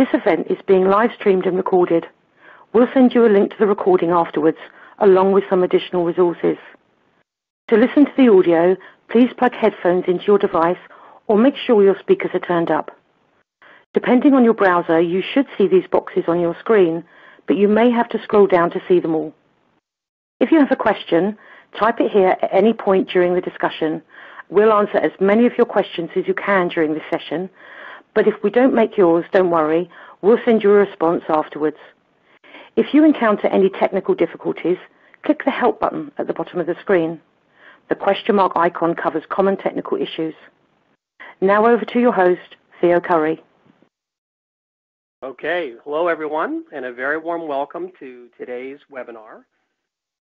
This event is being live streamed and recorded. We'll send you a link to the recording afterwards, along with some additional resources. To listen to the audio, please plug headphones into your device or make sure your speakers are turned up. Depending on your browser, you should see these boxes on your screen, but you may have to scroll down to see them all. If you have a question, type it here at any point during the discussion. We'll answer as many of your questions as you can during this session, but if we don't make yours, don't worry, we'll send you a response afterwards. If you encounter any technical difficulties, click the Help button at the bottom of the screen. The question mark icon covers common technical issues. Now over to your host, Theo Curry. Okay, hello everyone, and a very warm welcome to today's webinar,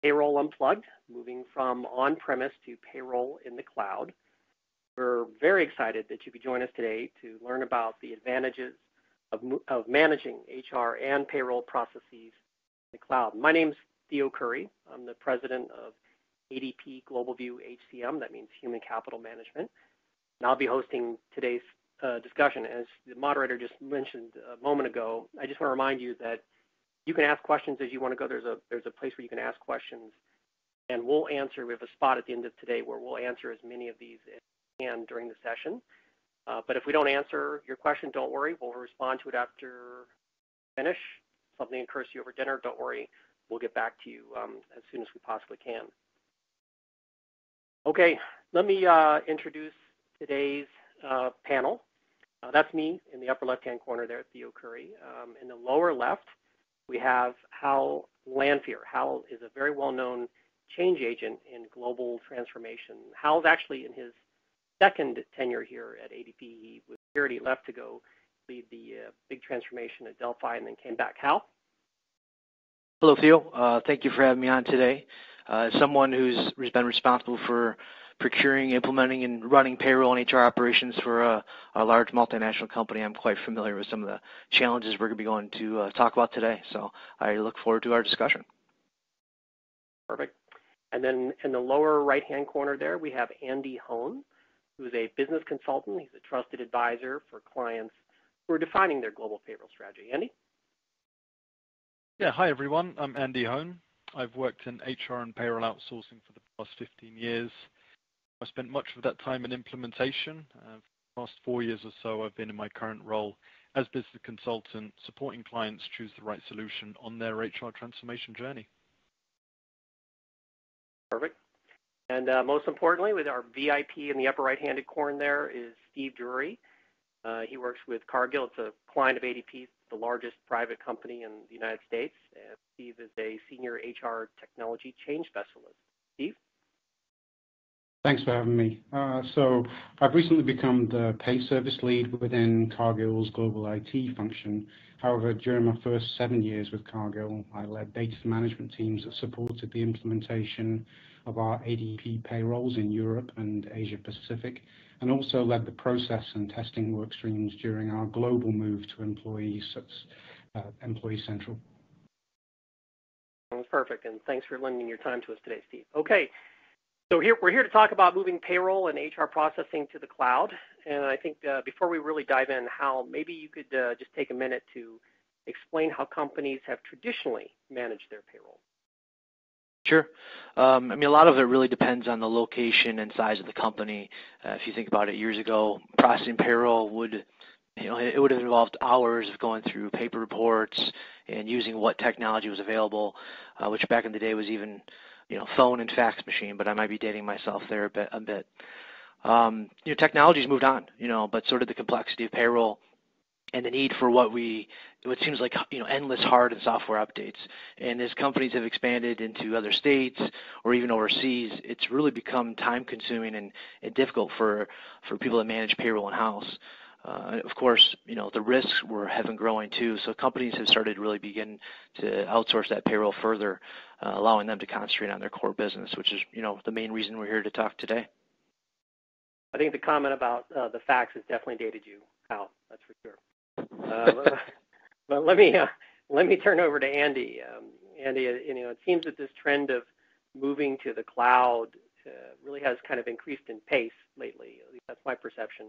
Payroll Unplugged, moving from on-premise to payroll in the cloud. We're very excited that you could join us today to learn about the advantages of, of managing HR and payroll processes in the cloud. My name's Theo Curry. I'm the president of ADP GlobalView HCM, that means Human Capital Management. And I'll be hosting today's uh, discussion. As the moderator just mentioned a moment ago, I just want to remind you that you can ask questions as you want to go. There's a there's a place where you can ask questions, and we'll answer. We have a spot at the end of today where we'll answer as many of these as can during the session. Uh, but if we don't answer your question, don't worry. We'll respond to it after finish. Something occurs to you over dinner, don't worry. We'll get back to you um, as soon as we possibly can. Okay, let me uh, introduce today's uh, panel. Uh, that's me in the upper left-hand corner there, Theo Curry. Um, in the lower left, we have Hal Lanphier. Hal is a very well-known change agent in global transformation. Hal's actually in his second tenure here at ADP. He was he left to go lead the uh, big transformation at Delphi and then came back. Hal? Hello, Theo. Uh, thank you for having me on today. Uh, as someone who's been responsible for procuring, implementing, and running payroll and HR operations for a, a, large multinational company, I'm quite familiar with some of the challenges we're going to be going to uh, talk about today. So I look forward to our discussion. Perfect. And then in the lower right-hand corner there, we have Andy Hone, who is a business consultant. He's a trusted advisor for clients who are defining their global payroll strategy. Andy? Yeah, hi everyone. I'm Andy Hone. I've worked in HR and payroll outsourcing for the past 15 years. I spent much of that time in implementation. Uh, for the past four years or so, I've been in my current role as business consultant, supporting clients choose the right solution on their HR transformation journey. Perfect. And uh, most importantly, with our VIP in the upper right-handed corner there is Steve Drury. Uh, he works with Cargill. It's a client of ADP, the largest private company in the United States. And Steve is a senior HR technology change specialist. Steve? Thanks for having me. Uh, so I've recently become the pay service lead within Cargill's global IT function. However, during my first seven years with Cargill, I led data management teams that supported the implementation of our ADP payrolls in Europe and Asia Pacific, and also led the process and testing work streams during our global move to Employee, uh, Employee Central. That was perfect, and thanks for lending your time to us today, Steve. Okay, so here we're here to talk about moving payroll and HR processing to the cloud. And I think uh, before we really dive in, Hal, maybe you could uh, just take a minute to explain how companies have traditionally managed their payroll. Sure. Um, I mean, a lot of it really depends on the location and size of the company. Uh, if you think about it, years ago, processing payroll would, you know, it would have involved hours of going through paper reports and using what technology was available, uh, which back in the day was even you know, phone and fax machine, but I might be dating myself there a bit. A bit. Um, you know, technology's moved on, you know, but sort of the complexity of payroll and the need for what we, what seems like, you know, endless hard and software updates. And as companies have expanded into other states or even overseas, it's really become time consuming and, and difficult for, for people to manage payroll in house. Uh, of course, you know, the risks were have been growing too, so companies have started to really begin to outsource that payroll further, uh, allowing them to concentrate on their core business, which is, you know, the main reason we're here to talk today. I think the comment about uh, the fax has definitely dated you, Hal. That's for sure. Uh, but let me uh, let me turn over to Andy. Um, Andy, uh, you know, it seems that this trend of moving to the cloud really has kind of increased in pace lately. At least that's my perception.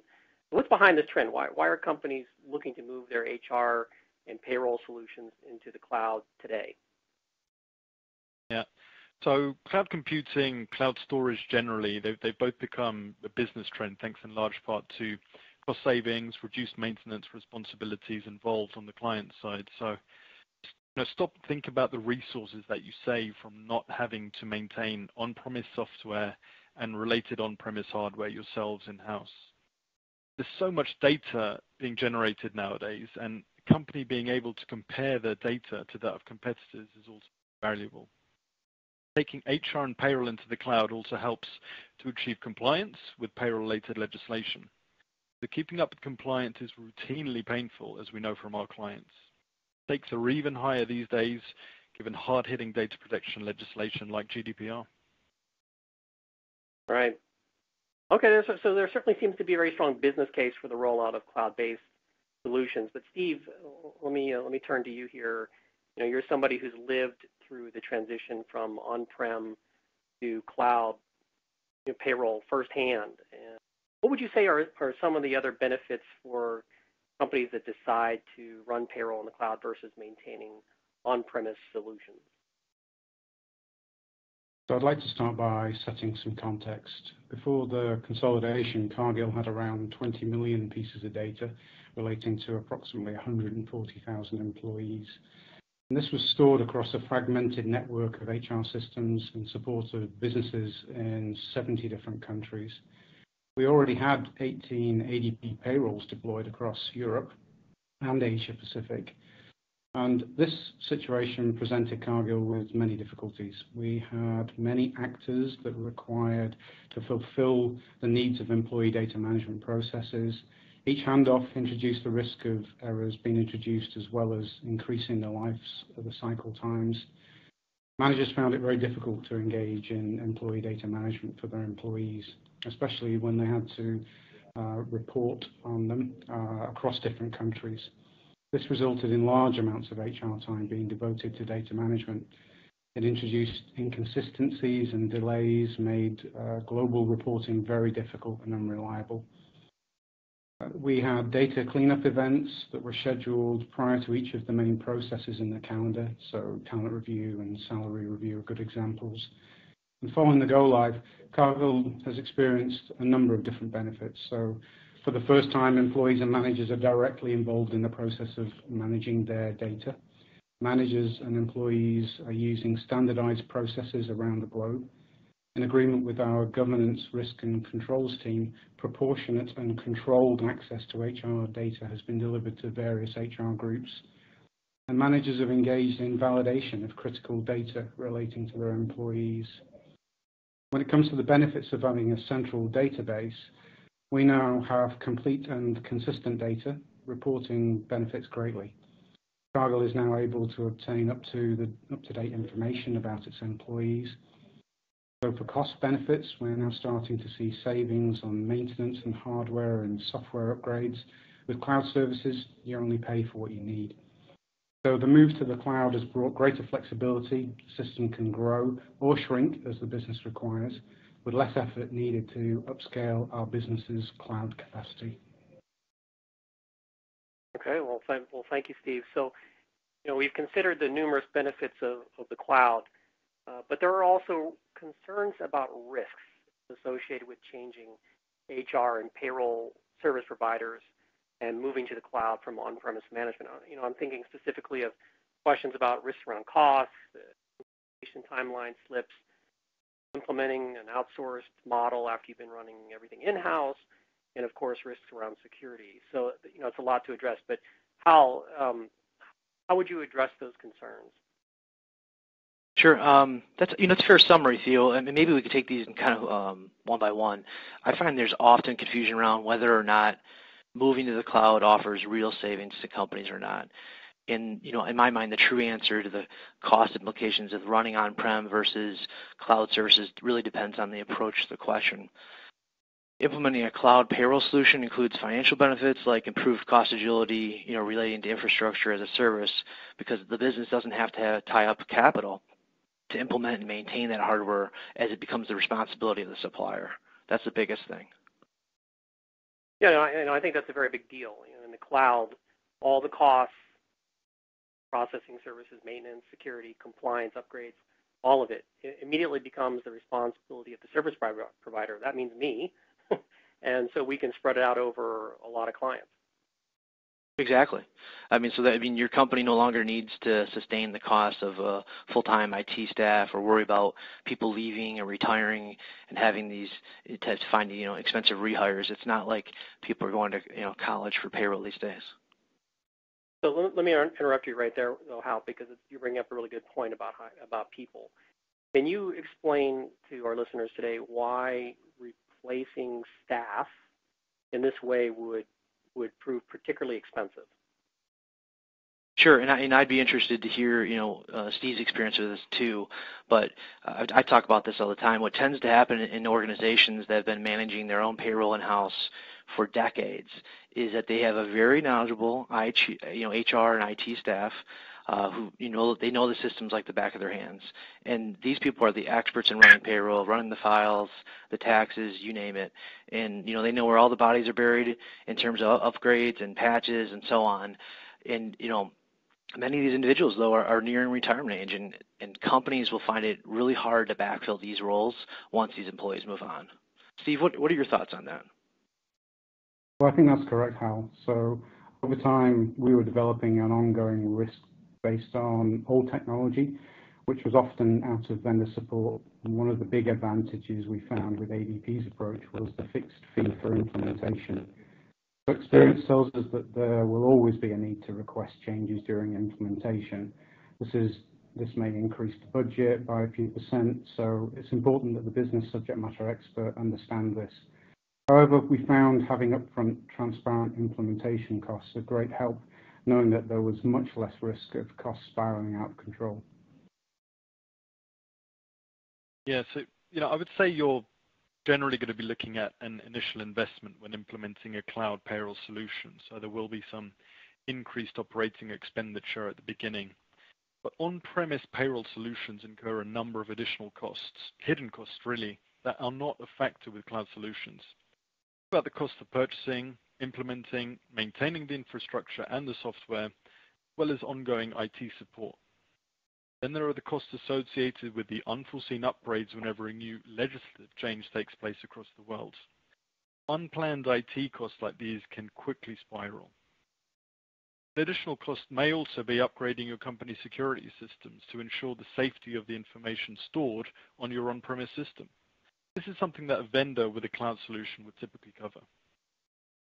What's behind this trend? Why, why are companies looking to move their HR and payroll solutions into the cloud today? Yeah. So cloud computing, cloud storage generally, they've both become a business trend thanks in large part to cost savings, reduced maintenance responsibilities involved on the client side. So you know, stop think about the resources that you save from not having to maintain on-premise software and related on-premise hardware yourselves in-house. There's so much data being generated nowadays, and a company being able to compare their data to that of competitors is also valuable. Taking HR and payroll into the cloud also helps to achieve compliance with payroll-related legislation. So keeping up with compliance is routinely painful, as we know from our clients. Stakes are even higher these days, given hard-hitting data protection legislation like GDPR. Right. Okay, so there certainly seems to be a very strong business case for the rollout of cloud-based solutions. But Steve, let me uh, let me turn to you here. You know, you're somebody who's lived through the transition from on-prem to cloud you know, payroll firsthand. And what would you say are, are some of the other benefits for companies that decide to run payroll in the cloud versus maintaining on-premise solutions? So I'd like to start by setting some context. Before the consolidation, Cargill had around 20 million pieces of data relating to approximately 140,000 employees. And this was stored across a fragmented network of HR systems in support of businesses in 70 different countries. We already had 18 ADP payrolls deployed across Europe and Asia Pacific, and this situation presented Cargill with many difficulties. We had many actors that were required to fulfill the needs of employee data management processes. Each handoff introduced the risk of errors being introduced as well as increasing the lives of the cycle times. Managers found it very difficult to engage in employee data management for their employees, especially when they had to uh, report on them uh, across different countries. This resulted in large amounts of HR time being devoted to data management. It introduced inconsistencies and delays, made uh, global reporting very difficult and unreliable. We had data cleanup events that were scheduled prior to each of the main processes in the calendar, so talent review and salary review are good examples. And following the go live, Cargill has experienced a number of different benefits. So for the first time, employees and managers are directly involved in the process of managing their data. Managers and employees are using standardized processes around the globe. In agreement with our governance, risk and controls team, proportionate and controlled access to HR data has been delivered to various HR groups. And managers have engaged in validation of critical data relating to their employees. When it comes to the benefits of having a central database, we now have complete and consistent data. Reporting benefits greatly. Cargill is now able to obtain up to the up-to-date information about its employees. So for cost benefits, we're now starting to see savings on maintenance and hardware and software upgrades. With cloud services, you only pay for what you need. So the move to the cloud has brought greater flexibility. The system can grow or shrink as the business requires with less effort needed to upscale our business's cloud capacity. Okay, well, th well, thank you, Steve. So, you know, we've considered the numerous benefits of, of the cloud, uh, but there are also concerns about risks associated with changing HR and payroll service providers and moving to the cloud from on-premise management. Uh, you know, I'm thinking specifically of questions about risks around costs, timeline slips, implementing an outsourced model after you've been running everything in-house, and of course risks around security. So you know it's a lot to address. But how um, how would you address those concerns? Sure. Um, that's you know it's a fair summary, Theo, and maybe we could take these kind of um, one by one. I find there's often confusion around whether or not moving to the cloud offers real savings to companies or not in you know in my mind the true answer to the cost implications of running on-prem versus cloud services really depends on the approach to the question. Implementing a cloud payroll solution includes financial benefits like improved cost agility, you know, relating to infrastructure as a service, because the business doesn't have to have, tie up capital to implement and maintain that hardware as it becomes the responsibility of the supplier. That's the biggest thing. Yeah, and I, think that's a very big deal. You know, in the cloud, all the costs, processing services, maintenance, security, compliance, upgrades, all of it, it immediately becomes the responsibility of the service provider. That means me. and so we can spread it out over a lot of clients. Exactly. I mean, so that I mean, your company no longer needs to sustain the cost of a full-time IT staff or worry about people leaving or retiring and having these eh, to find you know expensive rehires. It's not like people are going to you know college for payroll these days. So let me interrupt you right there, though, Hal, because you bring up a really good point about about people. Can you explain to our listeners today why replacing staff in this way would would prove particularly expensive? Sure, and, I, and I'd be interested to hear, you know, uh, Steve's experience with this too. But I, I, talk about this all the time. What tends to happen in organizations that have been managing their own payroll in house for decades is that they have a very knowledgeable, IT, you know, HR and IT staff uh, who you know they know the systems like the back of their hands. And these people are the experts in running payroll, running the files, the taxes, you name it. And you know they know where all the bodies are buried in terms of upgrades and patches and so on. And you know many of these individuals though are, are nearing retirement age, and and companies will find it really hard to backfill these roles once these employees move on. Steve, what what are your thoughts on that? Well, I think that's correct, Hal. So over time, we were developing an ongoing risk based on old technology, which was often out of vendor support. And one of the big advantages we found with ADP's approach was the fixed fee for implementation. So experience tells us that there will always be a need to request changes during implementation. This is this may increase the budget by a few percent, so it's important that the business subject matter expert understand this. However, we found having upfront transparent implementation costs a great help knowing that there was much less risk of costs spiraling out of control. Yeah, so you know, I would say you're generally going to be looking at an initial investment when implementing a cloud payroll solution. So there will be some increased operating expenditure at the beginning. But on-premise payroll solutions incur a number of additional costs, hidden costs really, that are not a factor with cloud solutions. About the cost of purchasing, implementing, maintaining the infrastructure and the software, as well as ongoing IT support. Then there are the costs associated with the unforeseen upgrades whenever a new legislative change takes place across the world. Unplanned IT costs like these can quickly spiral. The additional cost may also be upgrading your company's security systems to ensure the safety of the information stored on your on-premise system. This is something that a vendor with a cloud solution would typically cover.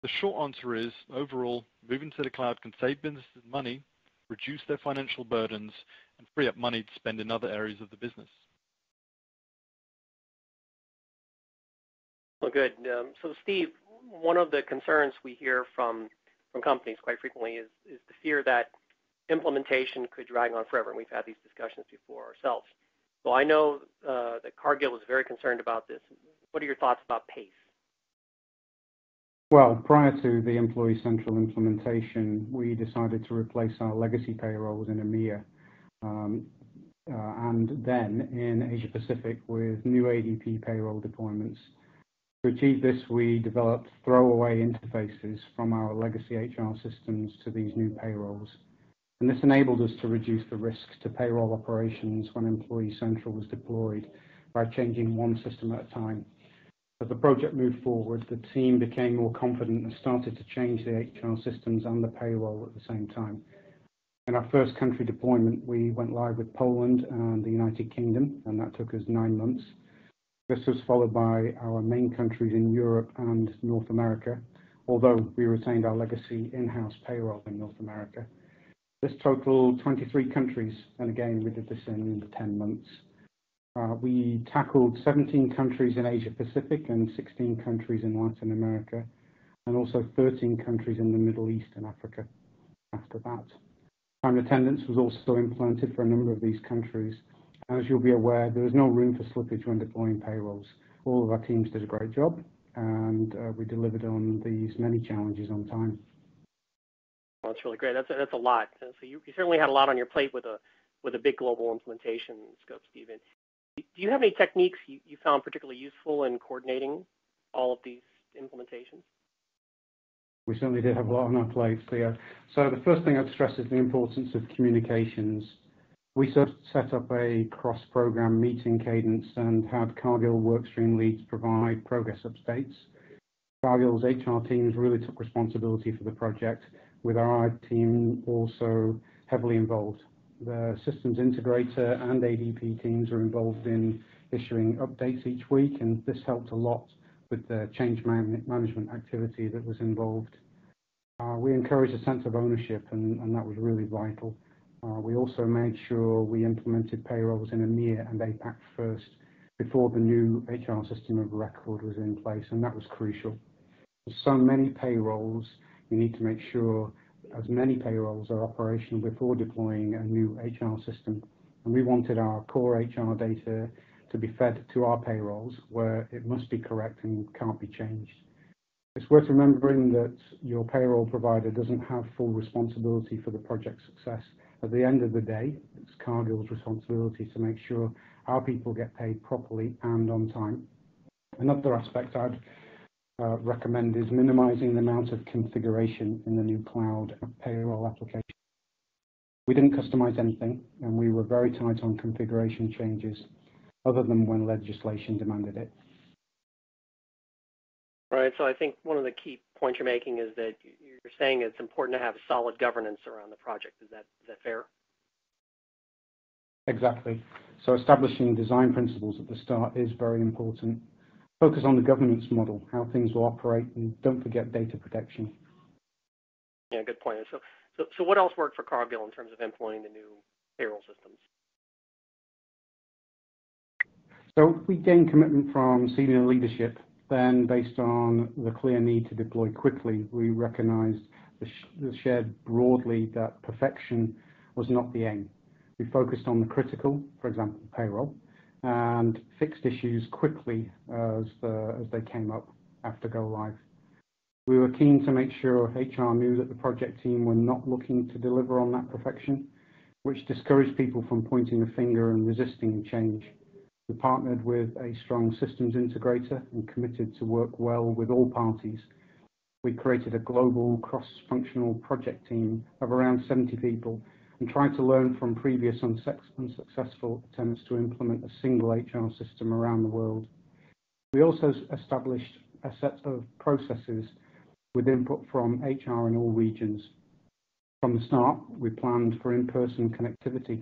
The short answer is, overall, moving to the cloud can save businesses money, reduce their financial burdens, and free up money to spend in other areas of the business. Well, good. Um, so, Steve, one of the concerns we hear from from companies quite frequently is is the fear that implementation could drag on forever. And we've had these discussions before ourselves. So I know uh, that Cargill was very concerned about this. What are your thoughts about pace? Well, prior to the Employee Central implementation, we decided to replace our legacy payrolls in EMEA, um, uh, and then in Asia Pacific with new ADP payroll deployments. To achieve this, we developed throwaway interfaces from our legacy HR systems to these new payrolls. And this enabled us to reduce the risk to payroll operations when Employee Central was deployed by changing one system at a time. As the project moved forward, the team became more confident and started to change the HR systems and the payroll at the same time. In our first country deployment, we went live with Poland and the United Kingdom, and that took us nine months. This was followed by our main countries in Europe and North America, although we retained our legacy in-house payroll in North America. This totaled 23 countries, and again, we did this in 10 months. Uh, we tackled 17 countries in Asia Pacific and 16 countries in Latin America, and also 13 countries in the Middle East and Africa after that. Time attendance was also implemented for a number of these countries. As you'll be aware, there is no room for slippage when deploying payrolls. All of our teams did a great job, and uh, we delivered on these many challenges on time. Well, that's really great. That's a, that's a lot. So you, you certainly had a lot on your plate with a with a big global implementation scope, Stephen. Do you have any techniques you, you found particularly useful in coordinating all of these implementations? we certainly did have a lot on our plates there. So the first thing I'd stress is the importance of communications. We set up a cross-program meeting cadence and had Cargill workstream leads provide progress updates. Cargill's HR teams really took responsibility for the project, with our team also heavily involved. The systems integrator and ADP teams are involved in issuing updates each week, and this helped a lot with the change man management activity that was involved. Uh, we encouraged a sense of ownership, and, and that was really vital. Uh, we also made sure we implemented payrolls in EMEA and APAC first before the new HR system of record was in place, and that was crucial. With so many payrolls, you need to make sure as many payrolls are operational before deploying a new HR system. And we wanted our core HR data to be fed to our payrolls where it must be correct and can't be changed. It's worth remembering that your payroll provider doesn't have full responsibility for the project's success. At the end of the day, it's Cargill's responsibility to make sure our people get paid properly and on time. Another aspect I'd uh, recommend is minimizing the amount of configuration in the new cloud payroll application. We didn't customize anything, and we were very tight on configuration changes other than when legislation demanded it. Right. So I think one of the key points you're making is that you're saying it's important to have solid governance around the project. Is that is that fair? Exactly. So establishing design principles at the start is very important. Focus on the governance model, how things will operate, and don't forget data protection. Yeah, good point. So, so, so what else worked for Cargill in terms of implementing the new payroll systems? So we gained commitment from senior leadership. Then, based on the clear need to deploy quickly, we recognized the, sh the shared broadly that perfection was not the aim. We focused on the critical, for example, payroll, and fixed issues quickly as, the, as they came up after go live. We were keen to make sure HR knew that the project team were not looking to deliver on that perfection, which discouraged people from pointing the finger and resisting change. We partnered with a strong systems integrator and committed to work well with all parties. We created a global cross-functional project team of around 70 people and tried to learn from previous unsuccessful attempts to implement a single HR system around the world. We also established a set of processes with input from HR in all regions. From the start, we planned for in-person connectivity.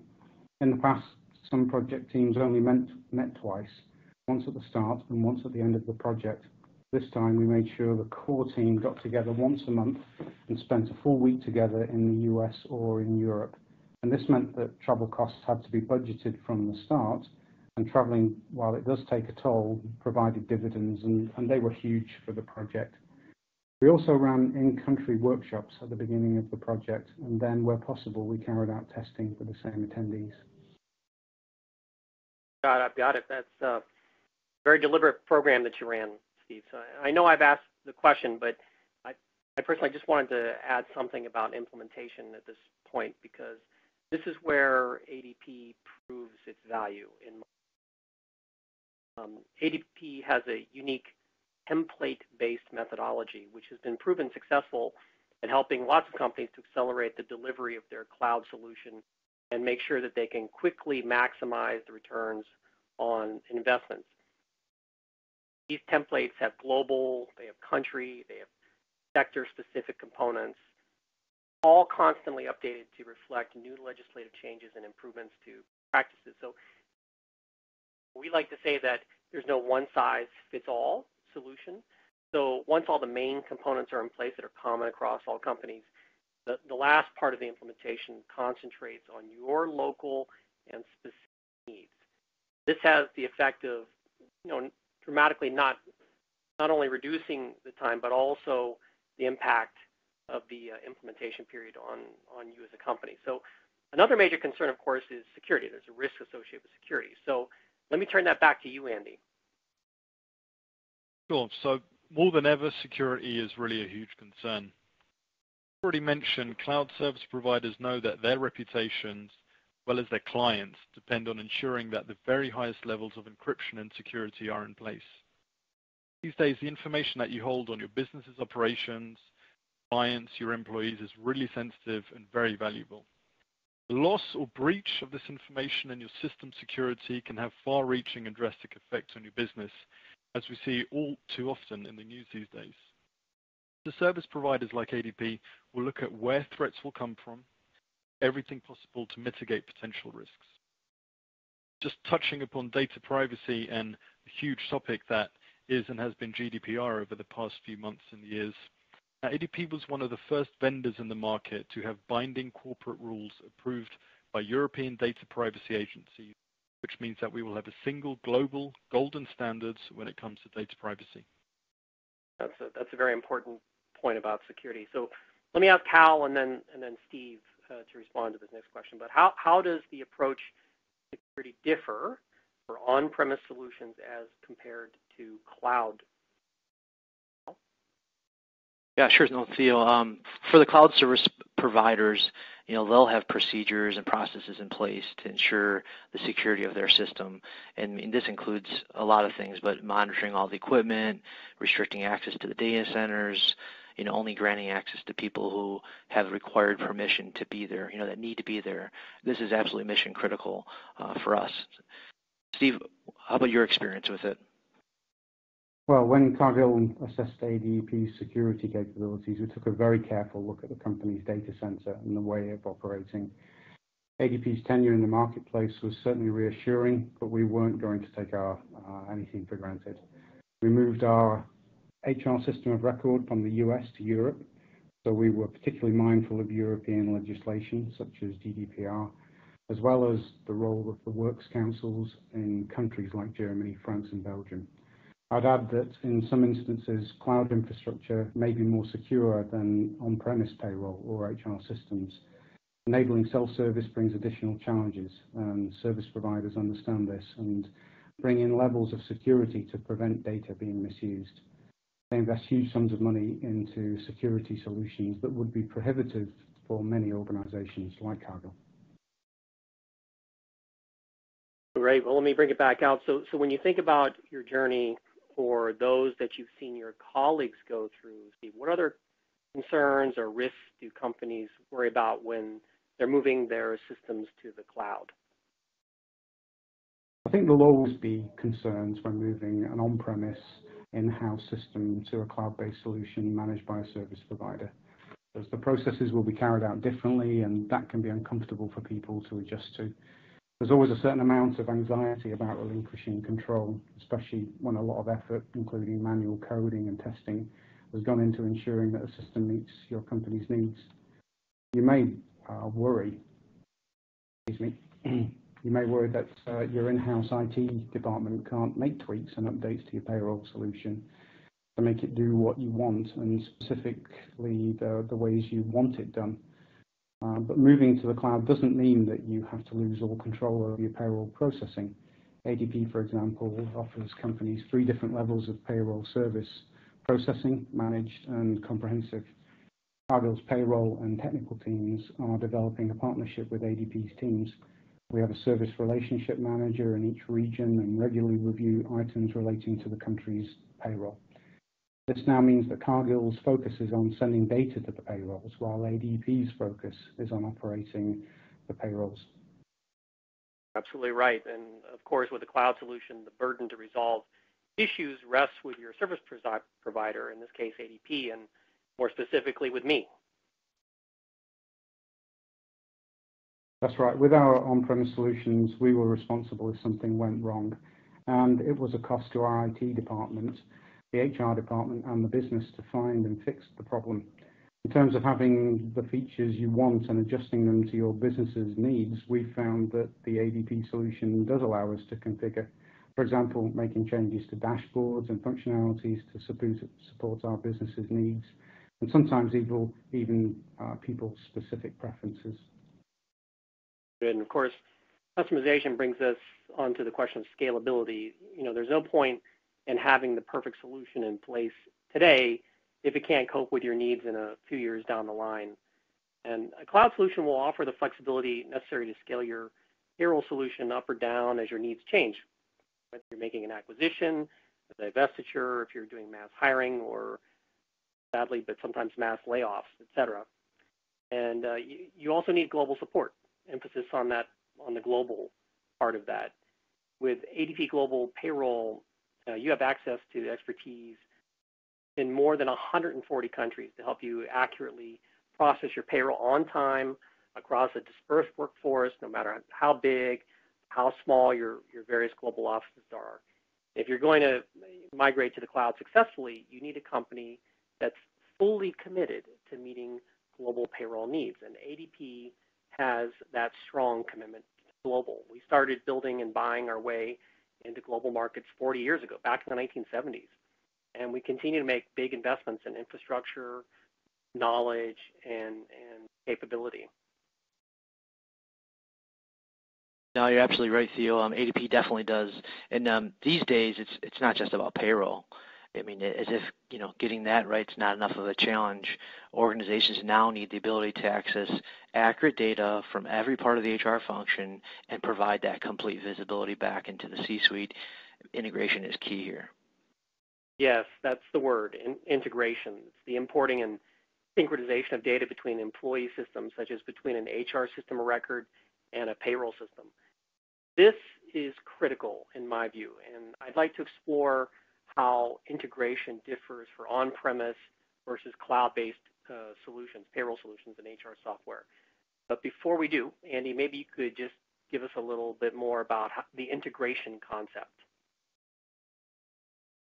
In the past, some project teams only met, met twice, once at the start and once at the end of the project. This time we made sure the core team got together once a month and spent a full week together in the US or in Europe. And this meant that travel costs had to be budgeted from the start and traveling, while it does take a toll, provided dividends and, and they were huge for the project. We also ran in-country workshops at the beginning of the project and then where possible we carried out testing for the same attendees. Got it. Got it. That's a very deliberate program that you ran, Steve. So I know I've asked the question, but I, I personally just wanted to add something about implementation at this point because this is where ADP proves its value. In um, ADP has a unique template-based methodology, which has been proven successful at helping lots of companies to accelerate the delivery of their cloud solution and make sure that they can quickly maximize the returns on investments. These templates have global, they have country, they have sector-specific components, all constantly updated to reflect new legislative changes and improvements to practices. So we like to say that there's no one-size-fits-all solution. So once all the main components are in place that are common across all companies, the, the last part of the implementation concentrates on your local and specific needs. This has the effect of, you know, dramatically not not only reducing the time, but also the impact of the uh, implementation period on on you as a company. So another major concern, of course, is security. There's a risk associated with security. So let me turn that back to you, Andy. Sure. So more than ever, security is really a huge concern already mentioned, cloud service providers know that their reputations, as well as their clients, depend on ensuring that the very highest levels of encryption and security are in place. These days, the information that you hold on your business's operations, clients, your employees is really sensitive and very valuable. The loss or breach of this information and your system security can have far-reaching and drastic effects on your business, as we see all too often in the news these days. The service providers like ADP will look at where threats will come from, everything possible to mitigate potential risks. Just touching upon data privacy and the huge topic that is and has been GDPR over the past few months and years, ADP was one of the first vendors in the market to have binding corporate rules approved by European data privacy agencies, which means that we will have a single global golden standards when it comes to data privacy. That's a, that's a very important point about security. So let me ask Hal and then and then Steve uh, to respond to this next question. But how, how does the approach to security differ for on-premise solutions as compared to cloud yeah, sure. No, Theo. Um, for the cloud service providers, you know, they'll have procedures and processes in place to ensure the security of their system. And, and, this includes a lot of things, but monitoring all the equipment, restricting access to the data centers, you know, only granting access to people who have required permission to be there, you know, that need to be there. This is absolutely mission critical uh, for us. Steve, how about your experience with it? Well, when Cargill assessed ADP's security capabilities, we took a very careful look at the company's data center and the way of operating. ADP's tenure in the marketplace was certainly reassuring, but we weren't going to take our uh, anything for granted. We moved our HR system of record from the US to Europe, so we were particularly mindful of European legislation such as GDPR, as well as the role of the works councils in countries like Germany, France, and Belgium. I'd add that in some instances, cloud infrastructure may be more secure than on-premise payroll or HR systems. Enabling self-service brings additional challenges, and service providers understand this and bring in levels of security to prevent data being misused. They invest huge sums of money into security solutions that would be prohibitive for many organizations like Cargill. Great. Well, let me bring it back out. So, so when you think about your journey or those that you've seen your colleagues go through, what other concerns or risks do companies worry about when they're moving their systems to the cloud? I think there'll always be concerns when moving an on-premise in-house system to a cloud-based solution managed by a service provider. As the processes will be carried out differently and that can be uncomfortable for people to adjust to. There's always a certain amount of anxiety about relinquishing control, especially when a lot of effort, including manual coding and testing, has gone into ensuring that a system meets your company's needs. You may uh, worry, excuse me, you may worry that uh, your in-house IT department can't make tweaks and updates to your payroll solution to make it do what you want and specifically the, the ways you want it done. Uh, but moving to the cloud doesn't mean that you have to lose all control over your payroll processing. ADP, for example, offers companies three different levels of payroll service, processing, managed, and comprehensive. Cargill's payroll and technical teams are developing a partnership with ADP's teams. We have a service relationship manager in each region and regularly review items relating to the country's payroll. This now means that Cargill's focus is on sending data to the payrolls, while ADP's focus is on operating the payrolls. Absolutely right. And of course, with the cloud solution, the burden to resolve issues rests with your service provider, in this case ADP, and more specifically with me. That's right. With our on-premise solutions, we were responsible if something went wrong, and it was a cost to our IT department the HR department and the business to find and fix the problem. In terms of having the features you want and adjusting them to your business's needs, we've found that the ADP solution does allow us to configure, for example, making changes to dashboards and functionalities to support, our business's needs, and sometimes even, even uh, people-specific preferences. And of course, customization brings us onto the question of scalability. You know, there's no point and having the perfect solution in place today if it can't cope with your needs in a few years down the line. And a cloud solution will offer the flexibility necessary to scale your payroll solution up or down as your needs change. Whether you're making an acquisition, a divestiture, if you're doing mass hiring or sadly, but sometimes mass layoffs, et cetera. And uh, you, you also need global support, emphasis on that, on the global part of that. With ADP Global Payroll, uh, you have access to expertise in more than 140 countries to help you accurately process your payroll on time across a dispersed workforce, no matter how big, how small your, your various global offices are. If you're going to migrate to the cloud successfully, you need a company that's fully committed to meeting global payroll needs. And ADP has that strong commitment to global. We started building and buying our way into global markets 40 years ago, back in the 1970s. And we continue to make big investments in infrastructure, knowledge, and, and capability. No, you're absolutely right, Theo. Um, ADP definitely does. And um, these days, it's it's not just about payroll. I mean, as if you know, getting that right is not enough of a challenge. Organizations now need the ability to access accurate data from every part of the HR function and provide that complete visibility back into the C-suite. Integration is key here. Yes, that's the word, in, integration. It's the importing and synchronization of data between employee systems, such as between an HR system of record and a payroll system. This is critical in my view, and I'd like to explore how integration differs for on-premise versus cloud-based uh, solutions, payroll solutions, and HR software. But before we do, Andy, maybe you could just give us a little bit more about how, the integration concept.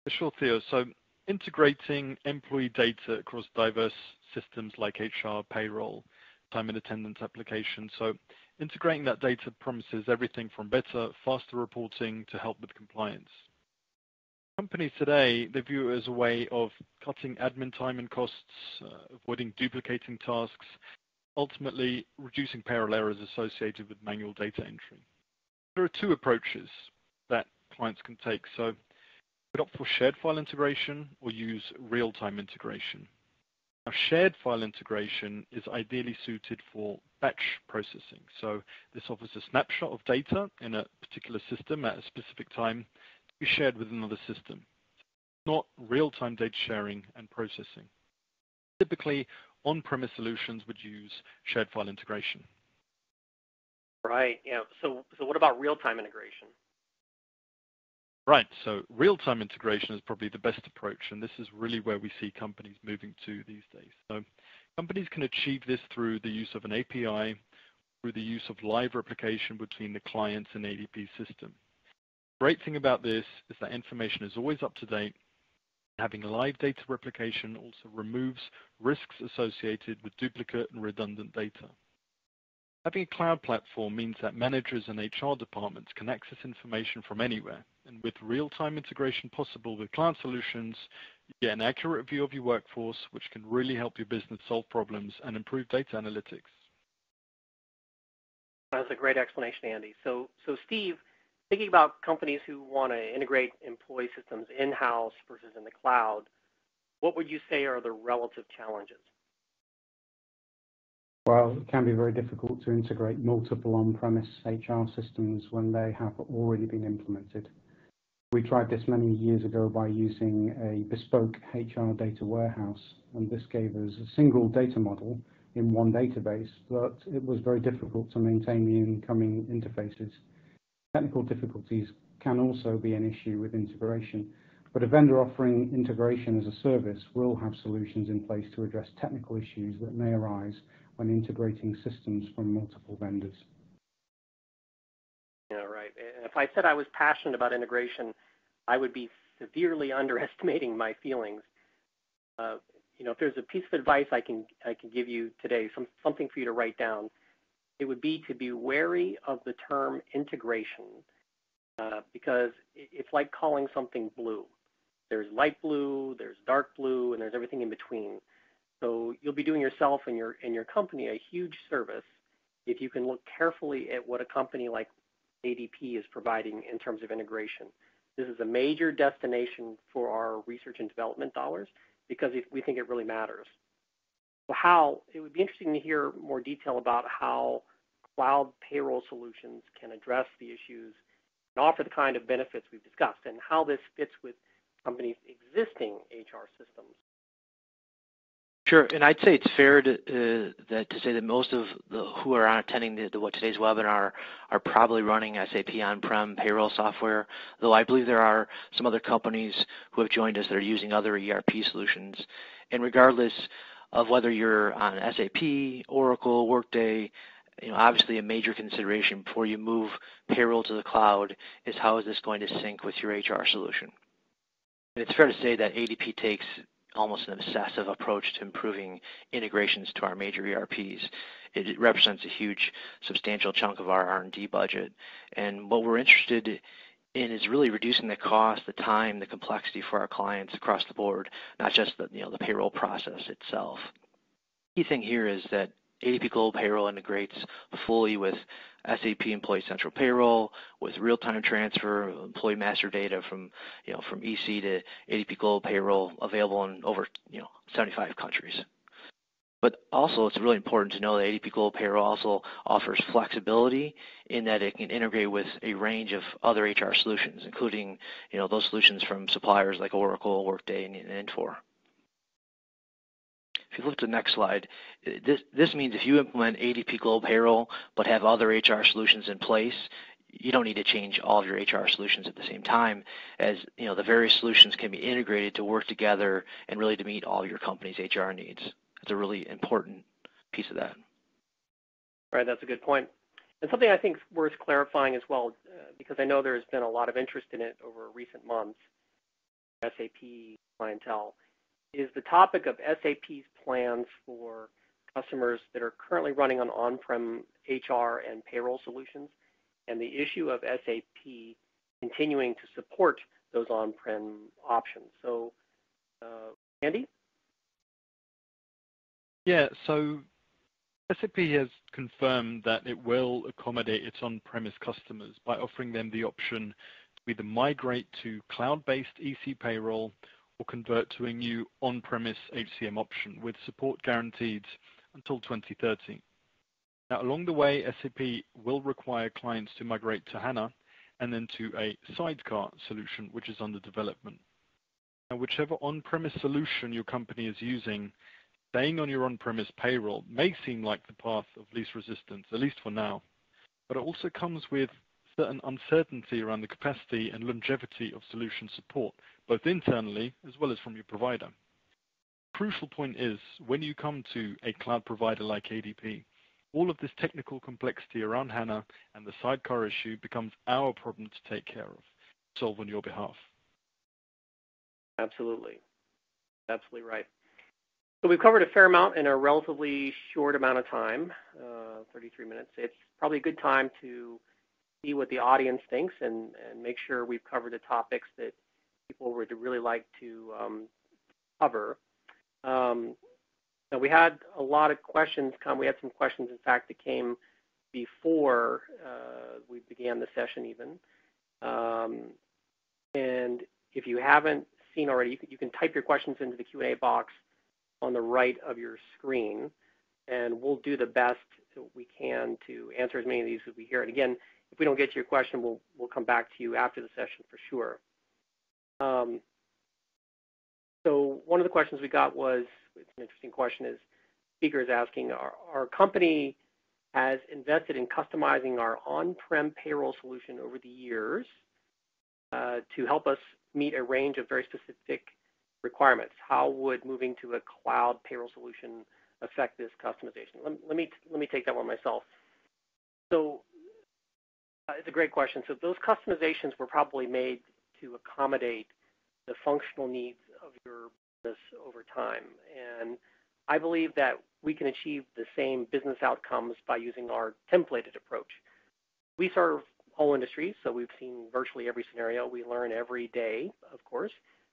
Sure, Theo. So integrating employee data across diverse systems like HR, payroll, time and attendance applications. So integrating that data promises everything from better, faster reporting to help with compliance. Companies today, they view it as a way of cutting admin time and costs, uh, avoiding duplicating tasks, ultimately reducing payroll errors associated with manual data entry. There are two approaches that clients can take. So could opt for shared file integration or use real-time integration. Now, shared file integration is ideally suited for batch processing. So this offers a snapshot of data in a particular system at a specific time be shared with another system, not real-time data sharing and processing. Typically, on-premise solutions would use shared file integration. Right. Yeah. So, so what about real-time integration? Right. So real-time integration is probably the best approach, and this is really where we see companies moving to these days. So companies can achieve this through the use of an API, through the use of live replication between the clients and ADP system. Great thing about this is that information is always up to date. Having live data replication also removes risks associated with duplicate and redundant data. Having a cloud platform means that managers and HR departments can access information from anywhere. And with real-time integration possible with cloud solutions, you get an accurate view of your workforce, which can really help your business solve problems and improve data analytics. That's a great explanation, Andy. So, so Steve, thinking about companies who want to integrate employee systems in-house versus in the cloud, what would you say are the relative challenges? Well, it can be very difficult to integrate multiple on-premise HR systems when they have already been implemented. We tried this many years ago by using a bespoke HR data warehouse, and this gave us a single data model in one database, but it was very difficult to maintain the incoming interfaces. Technical difficulties can also be an issue with integration, but a vendor offering integration as a service will have solutions in place to address technical issues that may arise when integrating systems from multiple vendors. Yeah, right. If I said I was passionate about integration, I would be severely underestimating my feelings. Uh, you know, if there's a piece of advice I can I can give you today, some something for you to write down, it would be to be wary of the term integration uh, because it's like calling something blue. There's light blue, there's dark blue, and there's everything in between. So you'll be doing yourself and your and your company a huge service if you can look carefully at what a company like ADP is providing in terms of integration. This is a major destination for our research and development dollars because we think it really matters. So Hal, it would be interesting to hear more detail about how cloud payroll solutions can address the issues and offer the kind of benefits we've discussed and how this fits with companies' existing HR systems. Sure, and I'd say it's fair to, uh, that, to say that most of the, who are attending the, the, what today's webinar are probably running SAP on-prem payroll software, though I believe there are some other companies who have joined us that are using other ERP solutions. And regardless of whether you're on SAP, Oracle, Workday, you know, obviously a major consideration before you move payroll to the cloud is how is this going to sync with your HR solution. And it's fair to say that ADP takes almost an obsessive approach to improving integrations to our major ERPs. It represents a huge, substantial chunk of our R&D budget. And what we're interested in is really reducing the cost, the time, the complexity for our clients across the board, not just the, you know, the payroll process itself. Key thing here is that ADP Global Payroll integrates fully with SAP Employee Central Payroll, with real-time transfer, of employee master data from, you know, from EC to ADP Global Payroll available in over, you know, 75 countries. But also, it's really important to know that ADP Global Payroll also offers flexibility in that it can integrate with a range of other HR solutions, including, you know, those solutions from suppliers like Oracle, Workday, and Infor. If you look at the next slide, this, this means if you implement ADP Global Payroll but have other HR solutions in place, you don't need to change all of your HR solutions at the same time as you know the various solutions can be integrated to work together and really to meet all your company's HR needs. That's a really important piece of that. Right, that's a good point. And something I think is worth clarifying as well, uh, because I know there's been a lot of interest in it over recent months, SAP clientele is the topic of SAP's plans for customers that are currently running on on-prem HR and payroll solutions, and the issue of SAP continuing to support those on-prem options. So, uh, Andy? Yeah, so SAP has confirmed that it will accommodate its on-premise customers by offering them the option to either migrate to cloud-based EC payroll or convert to a new on-premise HCM option with support guaranteed until 2030. Now, along the way, SAP will require clients to migrate to HANA and then to a sidecar solution, which is under development. Now, whichever on-premise solution your company is using, staying on your on-premise payroll may seem like the path of least resistance, at least for now, but it also comes with certain uncertainty around the capacity and longevity of solution support, both internally as well as from your provider. Crucial point is when you come to a cloud provider like ADP, all of this technical complexity around HANA and the sidecar issue becomes our problem to take care of, solve on your behalf. Absolutely. Absolutely right. So we've covered a fair amount in a relatively short amount of time, uh, 33 minutes. It's probably a good time to see what the audience thinks and, and make sure we've covered the topics that people would really like to um, cover. Um, now we had a lot of questions come. We had some questions, in fact, that came before uh, we began the session even. Um, and if you haven't seen already, you can, you can type your questions into the Q&A box on the right of your screen, and we'll do the best we can to answer as many of these as we hear. And again, if we don't get to your question, we'll, we'll come back to you after the session for sure. Um, so one of the questions we got was, it's an interesting question, is speaker is asking, our, our company has invested in customizing our on-prem payroll solution over the years uh, to help us meet a range of very specific requirements. How would moving to a cloud payroll solution affect this customization? Let, let me let me take that one myself. So it's a great question. So those customizations were probably made to accommodate the functional needs of your business over time. And I believe that we can achieve the same business outcomes by using our templated approach. We serve all industries, so we've seen virtually every scenario. We learn every day, of course,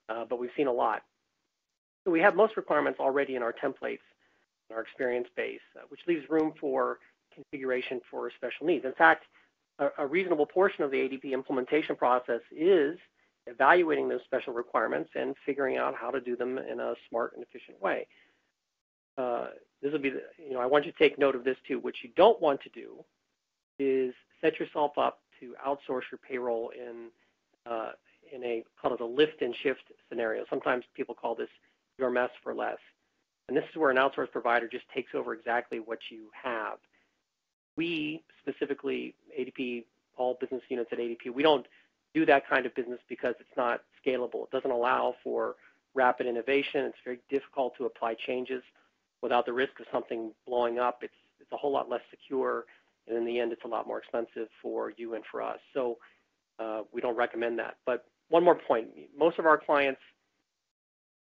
uh, but we've seen a lot. So we have most requirements already in our templates, in our experience base, uh, which leaves room for configuration for special needs. In fact, a, reasonable portion of the ADP implementation process is evaluating those special requirements and figuring out how to do them in a smart and efficient way. Uh, this will be, the, you know, I want you to take note of this too. What you don't want to do is set yourself up to outsource your payroll in uh, in a call it a lift and shift scenario. Sometimes people call this your mess for less. And this is where an outsourced provider just takes over exactly what you have. We specifically, ADP, all business units at ADP, we don't do that kind of business because it's not scalable. It doesn't allow for rapid innovation. It's very difficult to apply changes without the risk of something blowing up. It's, it's a whole lot less secure, and in the end, it's a lot more expensive for you and for us. So uh, we don't recommend that. But one more point, most of our clients,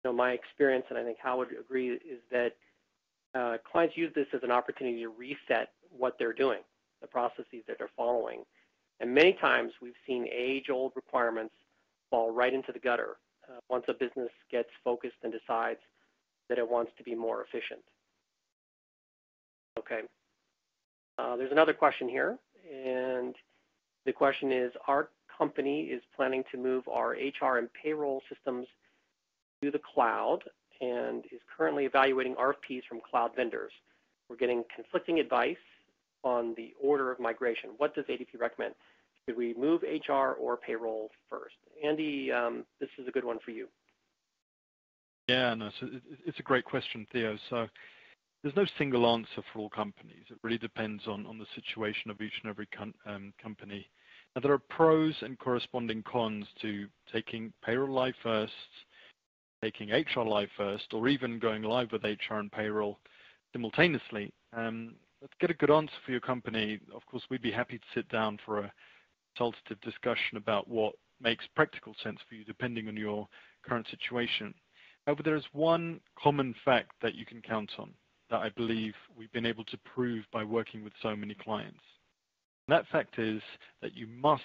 you know, my experience, and I think Howard would agree, is that uh, clients use this as an opportunity to reset what they're doing, the processes that they're following. And many times we've seen age-old requirements fall right into the gutter uh, once a business gets focused and decides that it wants to be more efficient. Okay. Uh, there's another question here, and the question is, our company is planning to move our HR and payroll systems to the cloud and is currently evaluating RFPs from cloud vendors. We're getting conflicting advice on the order of migration. What does ADP recommend? Should we move HR or payroll first? Andy, um, this is a good one for you. Yeah, no, so it's a great question, Theo. So there's no single answer for all companies. It really depends on, on the situation of each and every um, company. Now, there are pros and corresponding cons to taking payroll live first, taking HR live first, or even going live with HR and payroll simultaneously. Um, let's get a good answer for your company. Of course, we'd be happy to sit down for a consultative discussion about what makes practical sense for you depending on your current situation. However, there is one common fact that you can count on that I believe we've been able to prove by working with so many clients. And that fact is that you must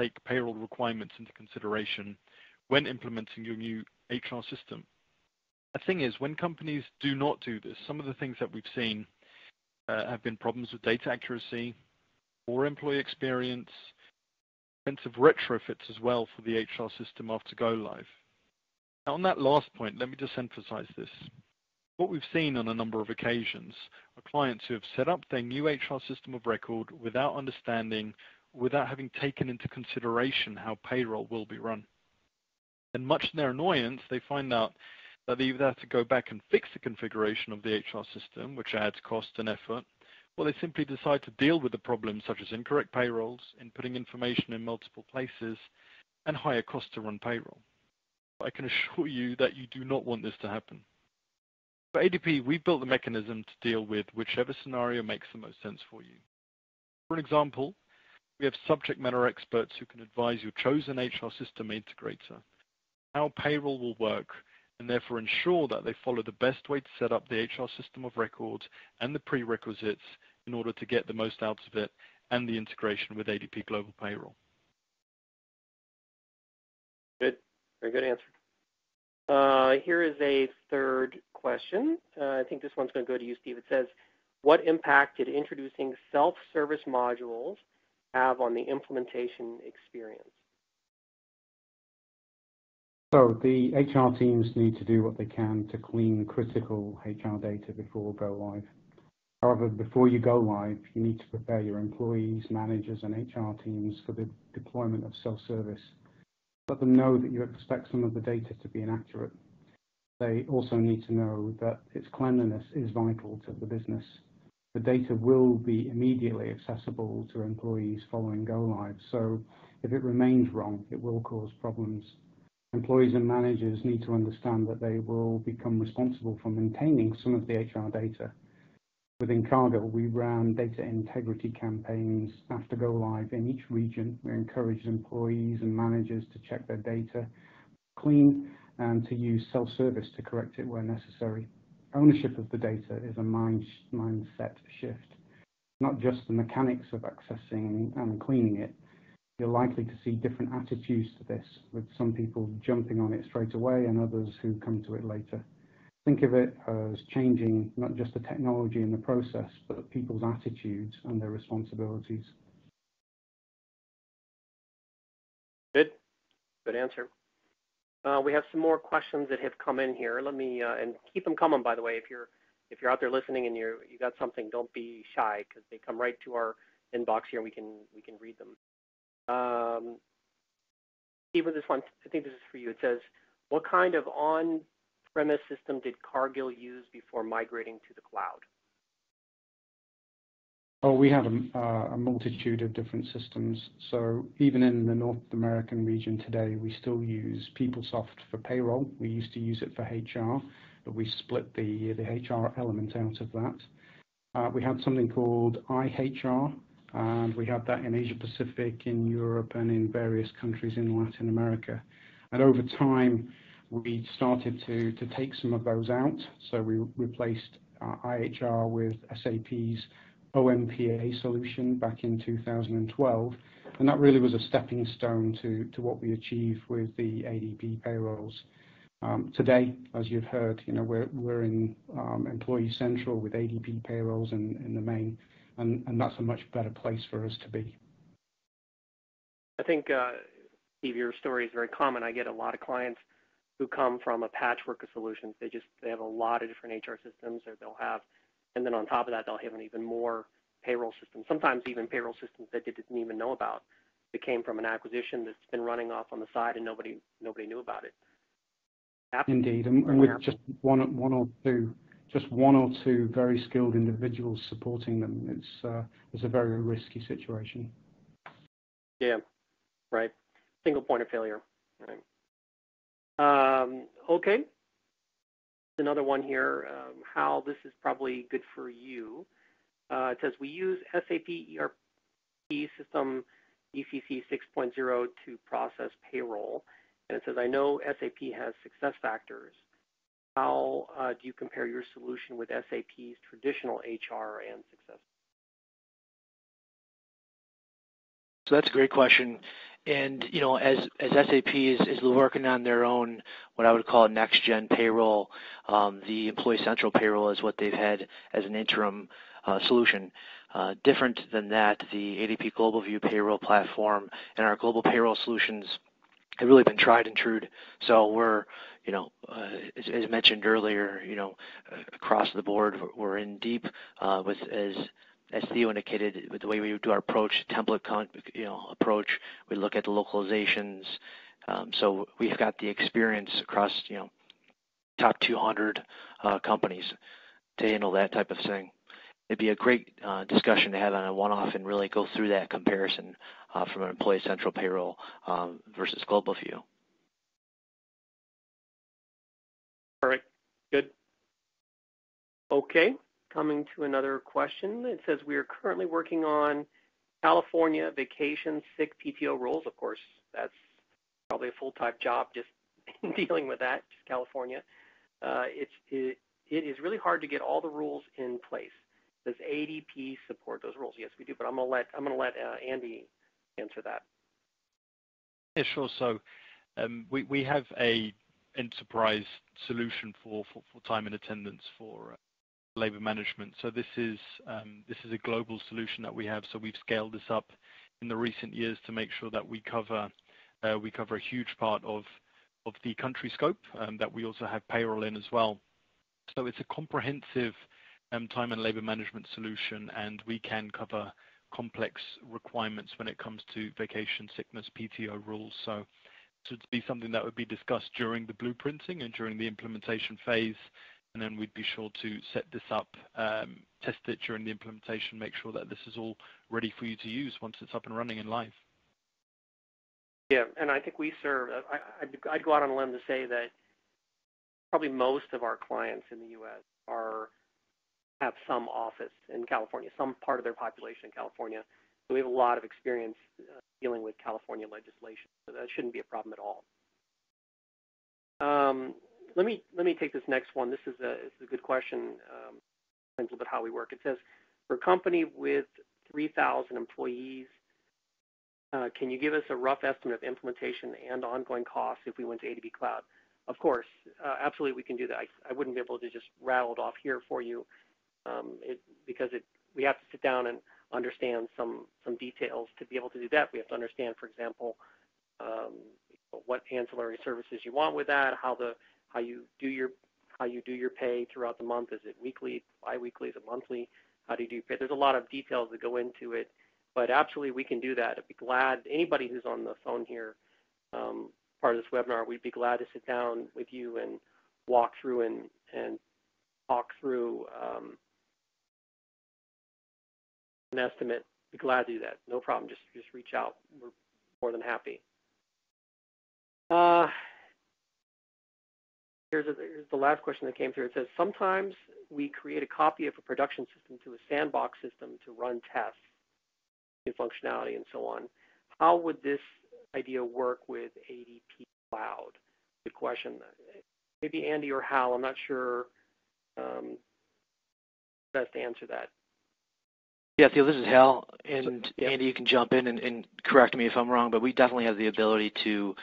take payroll requirements into consideration when implementing your new HR system. The thing is, when companies do not do this, some of the things that we've seen Uh, have been problems with data accuracy, poor employee experience, expensive retrofits as well for the HR system after go live. Now, on that last point, let me just emphasize this. What we've seen on a number of occasions are clients who have set up their new HR system of record without understanding, without having taken into consideration how payroll will be run. And much to their annoyance, they find out that they either have to go back and fix the configuration of the HR system, which adds cost and effort, or they simply decide to deal with the problems such as incorrect payrolls, inputting information in multiple places, and higher cost to run payroll. I can assure you that you do not want this to happen. For ADP, we've built the mechanism to deal with whichever scenario makes the most sense for you. For an example, we have subject matter experts who can advise your chosen HR system integrator how payroll will work and therefore ensure that they follow the best way to set up the HR system of record and the prerequisites in order to get the most out of it and the integration with ADP Global Payroll. Good. Very good answer. Uh, here is a third question. Uh, I think this one's going to go to you, Steve. It says, what impact did introducing self-service modules have on the implementation experience? So the HR teams need to do what they can to clean critical HR data before go live. However, before you go live, you need to prepare your employees, managers, and HR teams for the deployment of self-service let them know that you expect some of the data to be inaccurate. They also need to know that its cleanliness is vital to the business. The data will be immediately accessible to employees following go live, so if it remains wrong, it will cause problems. Employees and managers need to understand that they will become responsible for maintaining some of the HR data Within Cargill, we ran data integrity campaigns after go live in each region. We encouraged employees and managers to check their data clean and to use self-service to correct it where necessary. Ownership of the data is a mind, mindset shift, not just the mechanics of accessing and cleaning it. You're likely to see different attitudes to this, with some people jumping on it straight away and others who come to it later. Think of it as changing not just the technology and the process, but people's attitudes and their responsibilities. Good. Good answer. Uh, we have some more questions that have come in here. Let me uh, and keep them coming. By the way, if you're if you're out there listening and you you got something, don't be shy because they come right to our inbox here. We can we can read them. Um, even this one, I think this is for you. It says, "What kind of on on-premise system did Cargill use before migrating to the cloud? Oh, we have a, uh, a, multitude of different systems. So even in the North American region today, we still use PeopleSoft for payroll. We used to use it for HR, but we split the, the HR element out of that. Uh, we had something called iHR, and we had that in Asia Pacific, in Europe, and in various countries in Latin America. And over time, we started to, to take some of those out. So we replaced uh, IHR with SAP's OMPA solution back in 2012, and that really was a stepping stone to, to what we achieved with the ADP payrolls. Um, today, as you've heard, you know, we're, we're in um, Employee Central with ADP payrolls in, in the main, and, and that's a much better place for us to be. I think, uh, Steve, your story is very common. I get a lot of clients who come from a patchwork of solutions. They just they have a lot of different HR systems, or they'll have and then on top of that, they'll have an even more payroll system. Sometimes even payroll systems that they didn't even know about. that came from an acquisition that's been running off on the side and nobody nobody knew about it. Indeed, and, and with just one one or two, just one or two very skilled individuals supporting them, it's uh, it's a very risky situation. Yeah, right. Single point of failure. Right. Um, okay, another one here, um, how this is probably good for you. Uh, it says we use SAP ERP system ECC 6.0 to process payroll. And it says, I know SAP has SuccessFactors. How uh, do you compare your solution with SAP's traditional HR and success? So that's a great question. And you know, as as SAP is, is working on their own, what I would call next gen payroll, um, the Employee Central payroll is what they've had as an interim uh, solution. Uh, different than that, the ADP Global View payroll platform and our global payroll solutions have really been tried and true. So we're, you know, uh, as, as, mentioned earlier, you know, across the board, we're in deep uh, with as as Theo indicated, with the way we do our approach, template you know, approach, we look at the localizations. Um, so we've got the experience across, you know, top 200 uh, companies to handle that type of thing. It'd be a great uh, discussion to have on a one-off and really go through that comparison uh, from an employee central payroll um, versus global view. All right, good. Okay, coming to another question. It says we are currently working on California vacation sick PTO rules. Of course, that's probably a full-time job just dealing with that, just California. Uh, it's, it, it is really hard to get all the rules in place. Does ADP support those rules? Yes, we do, but I'm gonna let I'm gonna let uh, Andy answer that. Yeah, sure. So um, we we have a enterprise solution for, for, for time and attendance for uh, labor management. So this is um, this is a global solution that we have. So we've scaled this up in the recent years to make sure that we cover uh, we cover a huge part of of the country scope um, that we also have payroll in as well. So it's a comprehensive um, time and labor management solution, and we can cover complex requirements when it comes to vacation, sickness, PTO rules. So to be something that would be discussed during the blueprinting and during the implementation phase and then we'd be sure to set this up, um, test it during the implementation, make sure that this is all ready for you to use once it's up and running in live. Yeah, and I think we serve, I, I'd, I'd go out on a limb to say that probably most of our clients in the U.S. are some office in California, some part of their population in California. So we have a lot of experience uh, dealing with California legislation. So that shouldn't be a problem at all. Um, let me let me take this next one. This is a, is a good question. Um, a little bit how we work. It says, for a company with 3,000 employees, uh, can you give us a rough estimate of implementation and ongoing costs if we went to ADP Cloud? Of course, uh, absolutely we can do that. I, I, wouldn't be able to just rattle it off here for you um, it, because it, we have to sit down and understand some, some details to be able to do that. We have to understand, for example, um, what ancillary services you want with that, how the how you do your how you do your pay throughout the month. Is it weekly, biweekly, is it monthly? How do you do your pay? There's a lot of details that go into it, but absolutely we can do that. I'd be glad anybody who's on the phone here, um, part of this webinar, we'd be glad to sit down with you and walk through and, and talk through um, an estimate, be glad to do that. No problem. Just just reach out. We're more than happy. Uh, here's, a, here's the last question that came through. It says, sometimes we create a copy of a production system to a sandbox system to run tests in functionality and so on. How would this idea work with ADP Cloud? Good question. Maybe Andy or Hal, I'm not sure um, best to answer that. Yeah, Theo, this is Hal, and yeah. Andy, you can jump in and, and, correct me if I'm wrong, but we definitely have the ability to,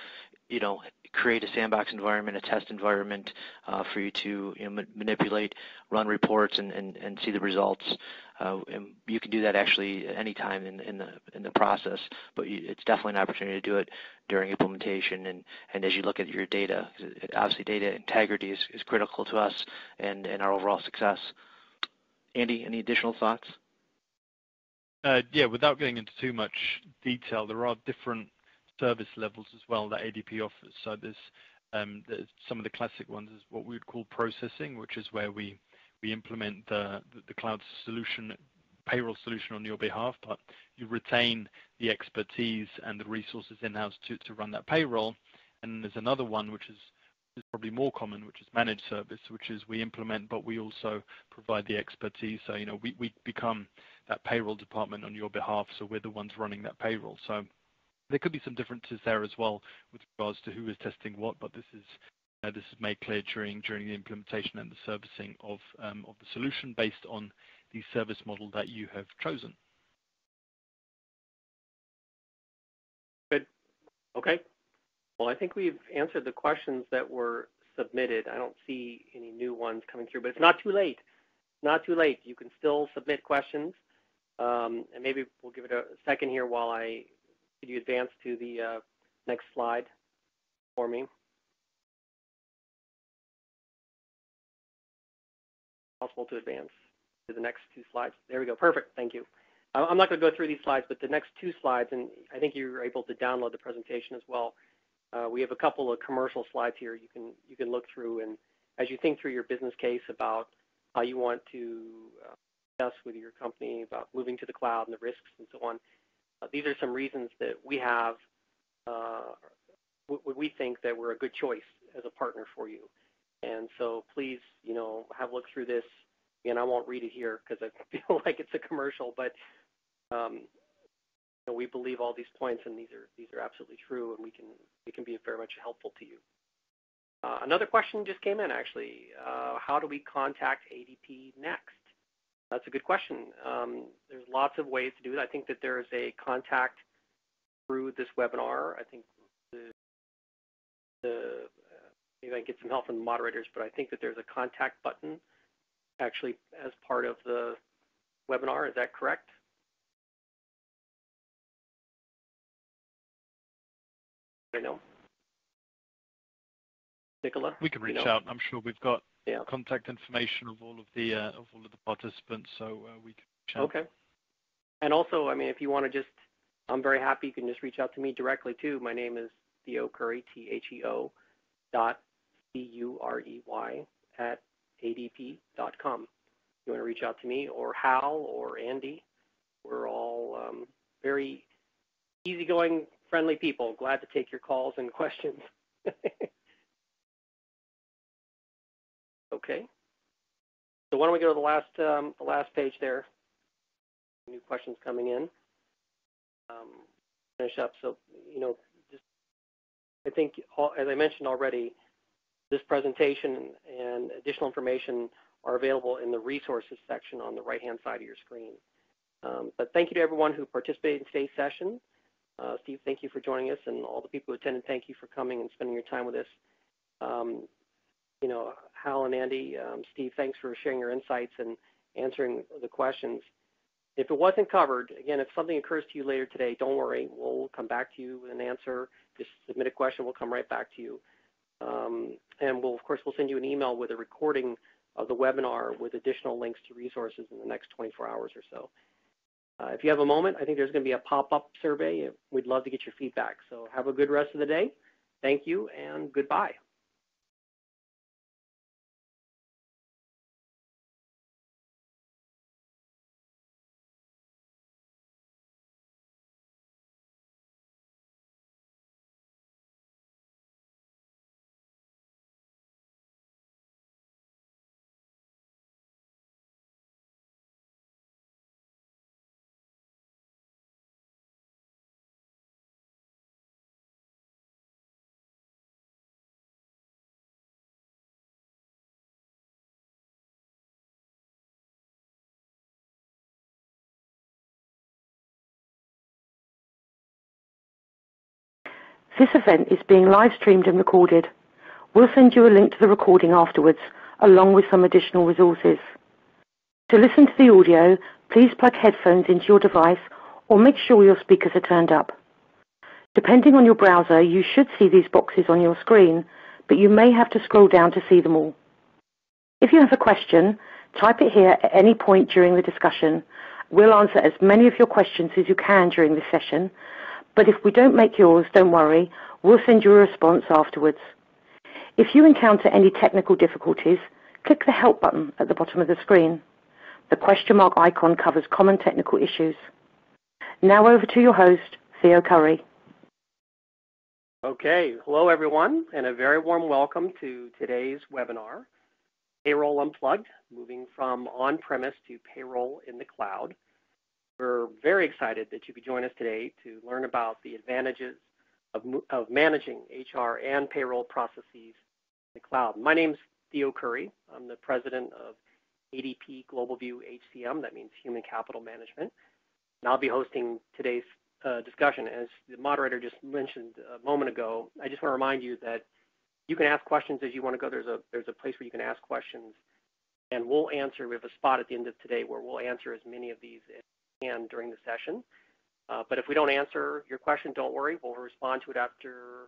you know, create a sandbox environment, a test environment uh, for you to you know, ma manipulate, run reports, and, and, and see the results. Uh, and you can do that actually anytime in, in the in the process, but you, it's definitely an opportunity to do it during implementation and, and as you look at your data. Obviously, data integrity is, is critical to us and, and our overall success. Andy, any additional thoughts? Uh, yeah, without getting into too much detail, there are different service levels as well that ADP offers. So there's, um, there's some of the classic ones is what we would call processing, which is where we implement the cloud solution payroll solution on your behalf, but you retain the expertise and the resources in-house to run that payroll. And there's another one which is is probably more common, which is managed service, which is we implement, but we also provide the expertise. So, you know, we, we become that payroll department on your behalf, so we're the ones running that payroll. So there could be some differences there as well with regards to who is testing what, but this is uh, this is made clear during during the implementation and the servicing of um, of the solution based on the service model that you have chosen. Good. Okay. Well, I think we've answered the questions that were submitted. I don't see any new ones coming through, but it's not too late. Not too late. You can still submit questions. Um, and maybe we'll give it a second here while I could you advance to the uh, next slide for me? Possible to advance to the next two slides. There we go. Perfect. Thank you. I'm not going to go through these slides, but the next two slides, and I think you're able to download the presentation as well. Uh, we have a couple of commercial slides here you can you can look through, and as you think through your business case about how you want to uh, discuss with your company about moving to the cloud and the risks and so on, uh, these are some reasons that we have, uh, we think that we're a good choice as a partner for you. And so please, you know, have a look through this. And I won't read it here because I feel like it's a commercial, but um, know, we believe all these points, and these are these are absolutely true, and we can we can be very much helpful to you. Uh, another question just came in actually. Uh, how do we contact ADP next? That's a good question. Um, there's lots of ways to do it. I think that there is a contact through this webinar. I think the, the uh, maybe I get some help from the moderators, but I think that there's a contact button actually as part of the webinar. Is that correct? I know. Nicola? We can reach you know? out. I'm sure we've got yeah. contact information of all of the uh, of all of the participants, so uh, we can reach out. Okay. And also, I mean, if you want to just, I'm very happy. You can just reach out to me directly too. My name is Theo Curry, T-H-E-O, dot C-U-R-E-Y at adp.com. You want to reach out to me or Hal or Andy. We're all um, very easygoing, friendly people. Glad to take your calls and questions. Okay. So why don't we go to the last um, the last page there? New questions coming in. Um, finish up. So you know, just, I think as I mentioned already, this presentation and additional information are available in the resources section on the right-hand side of your screen. Um, but thank you to everyone who participated in today's session. Uh, Steve, thank you for joining us, and all the people who attended, thank you for coming and spending your time with us. Um, you know, Hal and Andy, um, Steve, thanks for sharing your insights and answering the questions. If it wasn't covered, again, if something occurs to you later today, don't worry. We'll come back to you with an answer. Just submit a question. We'll come right back to you. Um, and we'll, of course, we'll send you an email with a recording of the webinar with additional links to resources in the next 24 hours or so. Uh, if you have a moment, I think there's going to be a pop-up survey. We'd love to get your feedback. So have a good rest of the day. Thank you and goodbye. This event is being live streamed and recorded. We'll send you a link to the recording afterwards, along with some additional resources. To listen to the audio, please plug headphones into your device or make sure your speakers are turned up. Depending on your browser, you should see these boxes on your screen, but you may have to scroll down to see them all. If you have a question, type it here at any point during the discussion. We'll answer as many of your questions as you can during this session, but if we don't make yours, don't worry, we'll send you a response afterwards. If you encounter any technical difficulties, click the Help button at the bottom of the screen. The question mark icon covers common technical issues. Now over to your host, Theo Curry. Okay, hello everyone, and a very warm welcome to today's webinar, Payroll Unplugged, moving from on-premise to payroll in the cloud. We're very excited that you could join us today to learn about the advantages of, of managing HR and payroll processes in the cloud. My name's Theo Curry. I'm the president of ADP GlobalView HCM, that means Human Capital Management. And I'll be hosting today's uh, discussion. As the moderator just mentioned a moment ago, I just want to remind you that you can ask questions as you want to go. There's a there's a place where you can ask questions, and we'll answer. We have a spot at the end of today where we'll answer as many of these as can during the session. Uh, but if we don't answer your question, don't worry. We'll respond to it after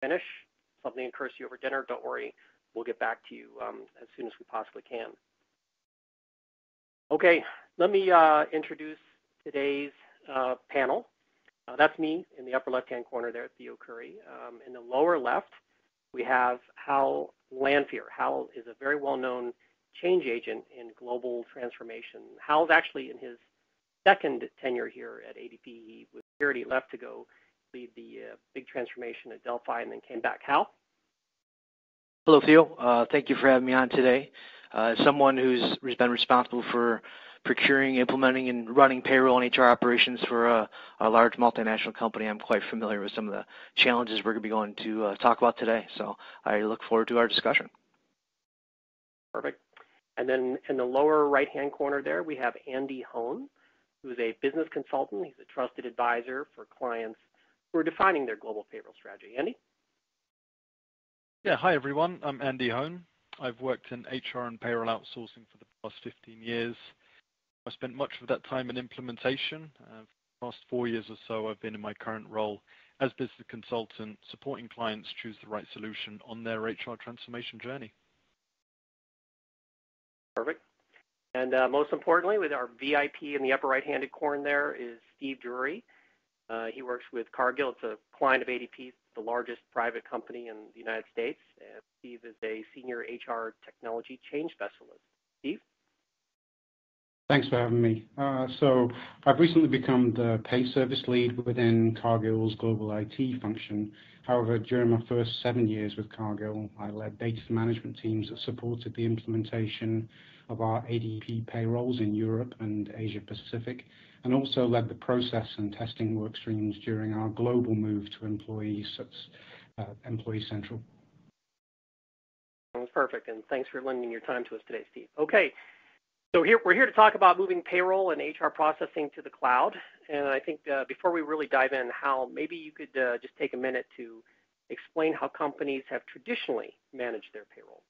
finish. Something occurs to you over dinner, don't worry. We'll get back to you um, as soon as we possibly can. Okay, let me uh, introduce today's uh, panel. Uh, that's me in the upper left-hand corner there, Theo Curry. Um, in the lower left, we have Hal Lanphier. Hal is a very well-known change agent in global transformation. Hal's actually in his second tenure here at ADP. He was he left to go lead the uh, big transformation at Delphi and then came back. Hal? Hello, Theo. Uh, thank you for having me on today. Uh, as someone who's been responsible for procuring, implementing, and running payroll and HR operations for a, a, large multinational company, I'm quite familiar with some of the challenges we're going to be going to uh, talk about today. So I look forward to our discussion. Perfect. And then in the lower right-hand corner there, we have Andy Hone, who is a business consultant. He's a trusted advisor for clients who are defining their global payroll strategy. Andy? Yeah, hi everyone. I'm Andy Hone. I've worked in HR and payroll outsourcing for the past 15 years. I spent much of that time in implementation. Uh, for the past four years or so, I've been in my current role as business consultant, supporting clients choose the right solution on their HR transformation journey. Perfect. And uh, most importantly, with our VIP in the upper right-handed corner there is Steve Drury. Uh, he works with Cargill. It's a client of ADP, the largest private company in the United States. And Steve is a senior HR technology change specialist. Steve? Thanks for having me. Uh, so I've recently become the pay service lead within Cargill's global IT function. However, during my first seven years with Cargill, I led data management teams that supported the implementation of our ADP payrolls in Europe and Asia Pacific, and also led the process and testing work streams during our global move to Employee, uh, Employee Central. That was perfect, and thanks for lending your time to us today, Steve. Okay, so here, we're here to talk about moving payroll and HR processing to the cloud. And I think uh, before we really dive in, Hal, maybe you could uh, just take a minute to explain how companies have traditionally managed their payroll.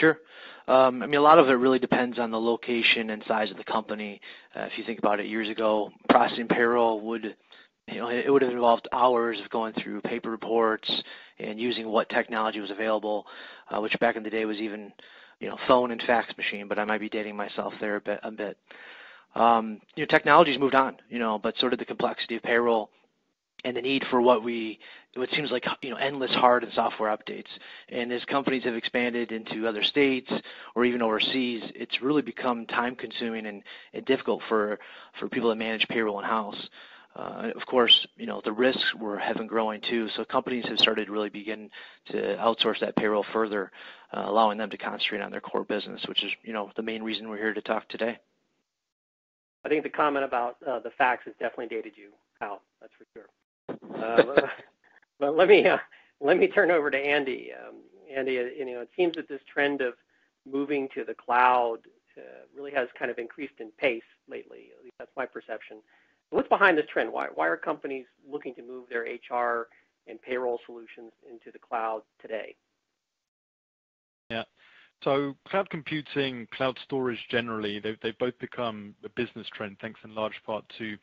Sure. Um, I mean, a lot of it really depends on the location and size of the company. Uh, if you think about it, years ago, processing payroll would, you know, it would have involved hours of going through paper reports and using what technology was available, uh, which back in the day was even you know, phone and fax machine, but I might be dating myself there a bit. A bit. Um, you know, technology's moved on, you know, but sort of the complexity of payroll and the need for what we, what seems like, you know, endless hard and software updates. And as companies have expanded into other states or even overseas, it's really become time consuming and, and difficult for, for people to manage payroll in house. Uh, of course, you know, the risks were have been growing too, so companies have started to really begin to outsource that payroll further, uh, allowing them to concentrate on their core business, which is, you know, the main reason we're here to talk today. I think the comment about uh, the fax has definitely dated you, Hal. That's for sure. Uh, but let me uh, let me turn over to Andy. Um, Andy, uh, you know, it seems that this trend of moving to the cloud really has kind of increased in pace lately. At least that's my perception. What's behind this trend? Why, why are companies looking to move their HR and payroll solutions into the cloud today? Yeah. So cloud computing, cloud storage generally, they've, they've both become a business trend thanks in large part to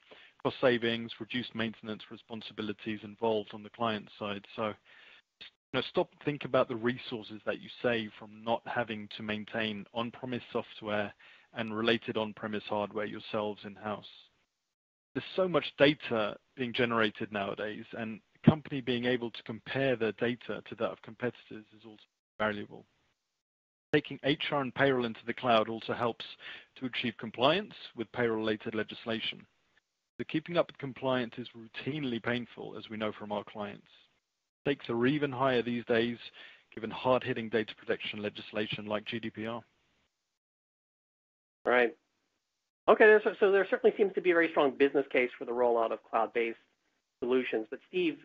cost savings, reduced maintenance responsibilities involved on the client side. So you know, stop think about the resources that you save from not having to maintain on-premise software and related on-premise hardware yourselves in-house. There's so much data being generated nowadays, and a company being able to compare their data to that of competitors is also valuable. Taking HR and payroll into the cloud also helps to achieve compliance with payroll-related legislation. So keeping up with compliance is routinely painful, as we know from our clients. Stakes are even higher these days, given hard-hitting data protection legislation like GDPR. Right. Okay, so there certainly seems to be a very strong business case for the rollout of cloud-based solutions. But Steve,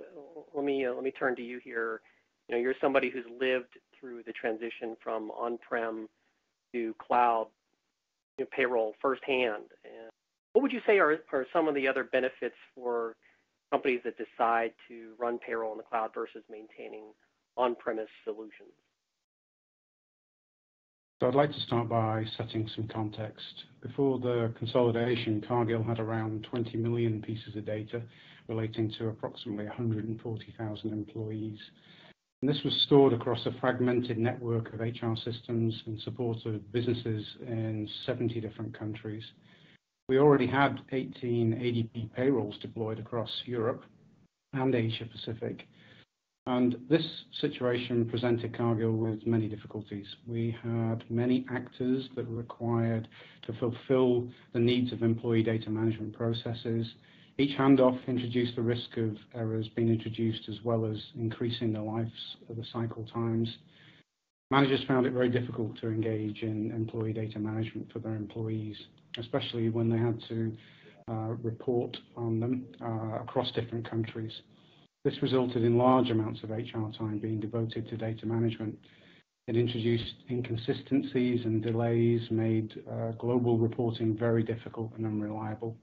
let me uh, let me turn to you here. You know, you're somebody who's lived through the transition from on-prem to cloud you know, payroll firsthand. What would you say are, are some of the other benefits for companies that decide to run payroll in the cloud versus maintaining on-premise solutions? So I'd like to start by setting some context. Before the consolidation, Cargill had around 20 million pieces of data relating to approximately 140,000 employees. And this was stored across a fragmented network of HR systems in support of businesses in 70 different countries. We already had 18 ADP payrolls deployed across Europe and Asia Pacific. And this situation presented Cargill with many difficulties. We had many actors that were required to fulfill the needs of employee data management processes. Each handoff introduced the risk of errors being introduced as well as increasing the lives of the cycle times. Managers found it very difficult to engage in employee data management for their employees especially when they had to uh, report on them uh, across different countries. This resulted in large amounts of HR time being devoted to data management. It introduced inconsistencies and delays, made uh, global reporting very difficult and unreliable.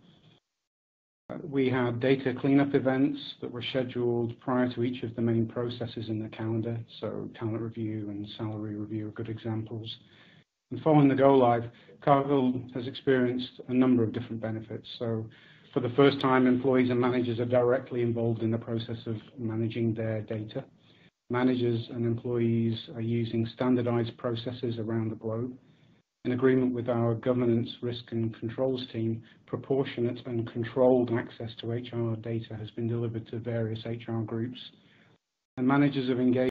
We had data cleanup events that were scheduled prior to each of the main processes in the calendar, so talent review and salary review are good examples. And following the go live, Cargill has experienced a number of different benefits. So for the first time, employees and managers are directly involved in the process of managing their data. Managers and employees are using standardized processes around the globe. In agreement with our governance, risk and controls team, proportionate and controlled access to HR data has been delivered to various HR groups. And managers have engaged